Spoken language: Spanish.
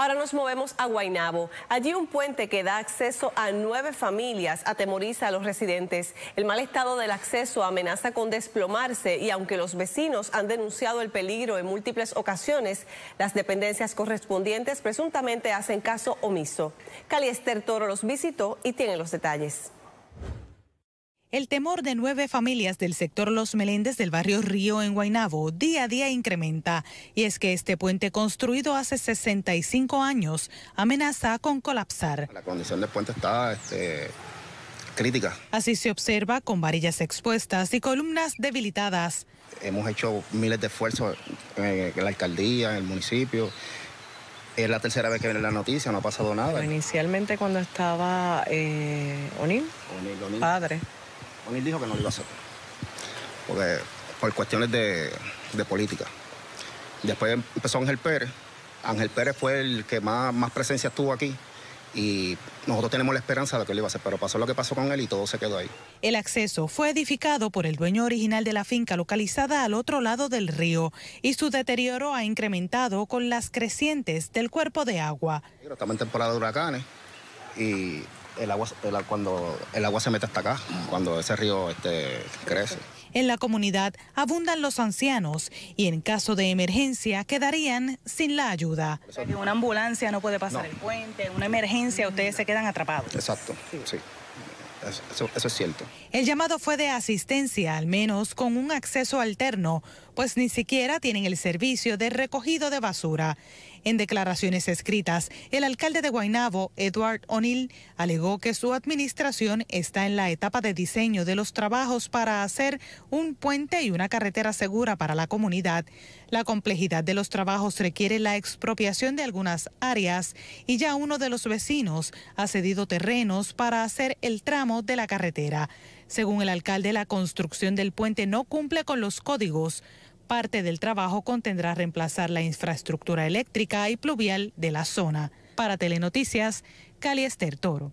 Ahora nos movemos a Guaynabo. Allí un puente que da acceso a nueve familias atemoriza a los residentes. El mal estado del acceso amenaza con desplomarse y aunque los vecinos han denunciado el peligro en múltiples ocasiones, las dependencias correspondientes presuntamente hacen caso omiso. Caliester Toro los visitó y tiene los detalles. El temor de nueve familias del sector Los Meléndez del barrio Río en Guaynabo día a día incrementa. Y es que este puente construido hace 65 años amenaza con colapsar. La condición del puente está este, crítica. Así se observa con varillas expuestas y columnas debilitadas. Hemos hecho miles de esfuerzos en la alcaldía, en el municipio. Es la tercera vez que viene la noticia, no ha pasado nada. inicialmente cuando estaba eh, O'Neill, padre él dijo que no lo iba a hacer. Porque, por cuestiones de, política. Después empezó Ángel Pérez. Ángel Pérez fue el que más, más presencia tuvo aquí y nosotros tenemos la esperanza de que lo iba a hacer, pero pasó lo que pasó con él y todo se quedó ahí. El acceso fue edificado por el dueño original de la finca localizada al otro lado del río y su deterioro ha incrementado con las crecientes del cuerpo de agua. Estamos en temporada de huracanes y el agua, cuando el agua se mete hasta acá, cuando ese río este, crece. En la comunidad abundan los ancianos y en caso de emergencia quedarían sin la ayuda. Una ambulancia no puede pasar el puente, una emergencia ustedes se quedan atrapados. Exacto, sí. Eso, eso, es cierto. El llamado fue de asistencia, al menos con un acceso alterno, pues ni siquiera tienen el servicio de recogido de basura. En declaraciones escritas, el alcalde de Guaynabo, Edward O'Neill, alegó que su administración está en la etapa de diseño de los trabajos para hacer un puente y una carretera segura para la comunidad. La complejidad de los trabajos requiere la expropiación de algunas áreas y ya uno de los vecinos ha cedido terrenos para hacer el tramo de la carretera. Según el alcalde, la construcción del puente no cumple con los códigos Parte del trabajo contendrá reemplazar la infraestructura eléctrica y pluvial de la zona. Para Telenoticias, Cali Esther Toro.